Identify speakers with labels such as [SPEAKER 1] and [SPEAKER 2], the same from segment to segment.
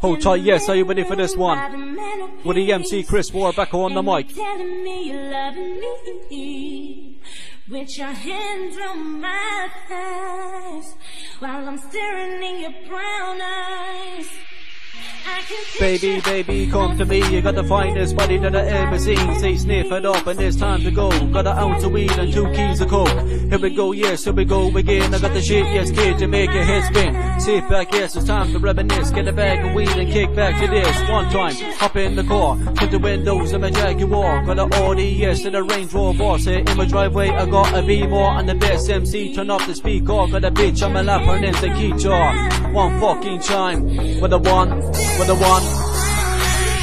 [SPEAKER 1] Hold oh, tight, yes, are you ready for this one? With the MC Chris Ward back on the mic.
[SPEAKER 2] With your hands on my thighs While I'm staring in your brown eyes
[SPEAKER 1] Baby, baby, come to me. You got the finest body that I ever seen. Say sniff it up and it's time to go. Got an ounce of weed and two keys of coke. Here we go, yes, here we go again. I got the shit, yes, kid, to make your head spin. Sit back, yes, it's time to reminisce. Get a bag of weed and kick back to this. One time, hop in the car, put the windows of my Jaguar. Got an Audi, yes, and a Range Rover. Say in my driveway, I got a V4 and the best MC. Turn off the speaker, got a bitch on my lap, her name's a key jar. One fucking chime with a one with the one.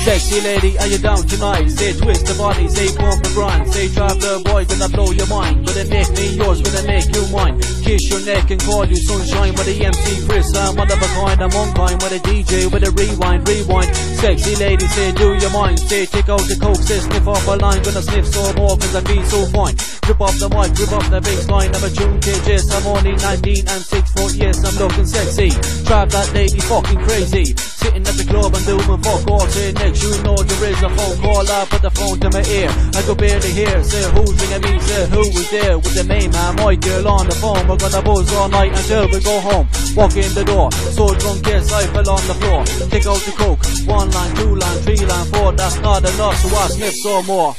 [SPEAKER 1] Sexy lady, are you down tonight? Say twist the body, say pump and grind. Say the boy, gonna blow your mind. Gonna make me yours, gonna make you mine. Kiss your neck and call you sunshine with the MC Chris. I'm one of a kind, I'm on time with a DJ with a rewind, rewind. Sexy lady, say do your mind. Say take out the coke, say sniff off a line. Gonna sniff some more cause I feel so fine. Rip off the mic, rip off the bass line. I'm a tune yes, I'm only 19 and 6 foot, yes, I'm looking sexy. Drive that lady fucking crazy. Sitting at the club and doing fuck all, say next you know there is a phone call. I put the phone to my ear. I could barely hear. Say who's ringing me? Say who was there with the man? My girl on the phone. We're gonna buzz all night until we go home. Walk in the door. So drunk, yes, I fell on the floor. Take out the coke. One line, two line, three line, four. That's not enough, so I sniff some more.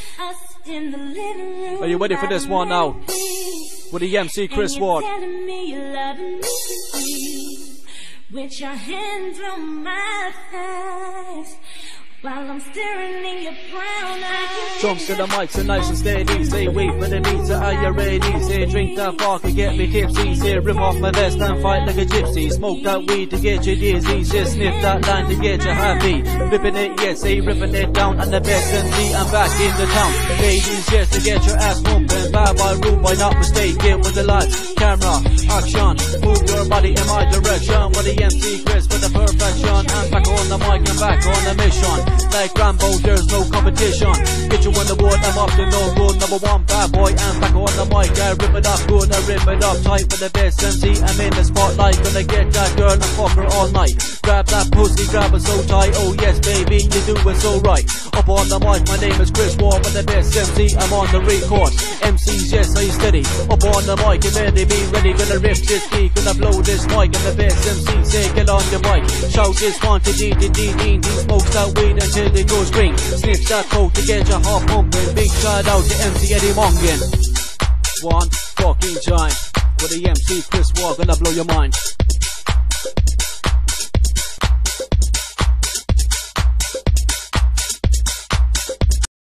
[SPEAKER 1] Are you ready for this one now? With the MC Chris Ward.
[SPEAKER 2] With your hands on my thighs while I'm staring in your brown.
[SPEAKER 1] Jumps to the mic so nice and steady. Stay wait for the meter, are you ready? Say drink that vodka, get me tipsy. Say rip off my vest and fight like a gypsy. Smoke that weed to get you dizzy. Say sniff that line to get you happy. Ripping it, yes, say ripping it down. And the best MC, I'm back in the town. Ladies, yes, to get your ass pumping. Bad by rule, by not mistake. Get with the lights, camera, action. Move your body in my direction. With the MC Chris for the perfection. I'm back on the mic and back on the mission. Like Rambo, there's no competition. Get you on the board, I'm up to no good. Number one bad boy, I'm back on the mic. I rip it up good, I rip it up tight for the best MC. I'm in the spotlight, gonna get that girl and fuck her all night. Grab that pussy, grab her so tight. Oh yes, baby, you do it so right. Up on the mic, my name is Chris Ward, with the best MC. I'm on the record. MCs, yes, you steady? Up on the mic, you ready, be ready. Gonna rip this beat, gonna blow this mic. And the best MC, say get on the mic. Shout this D, D, D, D, D. Smokes that weed until it goes green. Sniff that coke to get your heart pumping. Big shout out to MC Eddie Mongan. One fucking time. With the MC Chris Ward, gonna blow your mind.